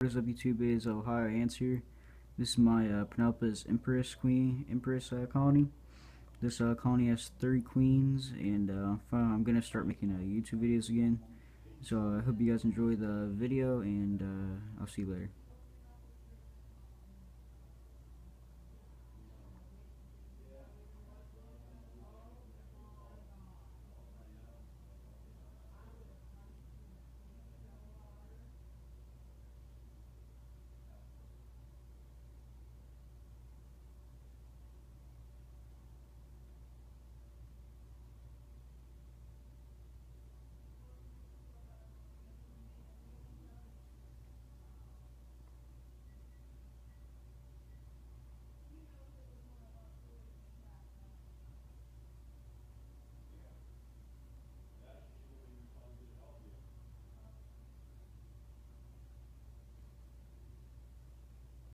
What is up YouTube is Ohio Ants here. This is my uh, Prenolepis imparis Queen imparis uh, colony. This uh, colony has three queens and uh, I'm gonna start making uh, YouTube videos again. So uh, I hope you guys enjoy the video and uh, I'll see you later.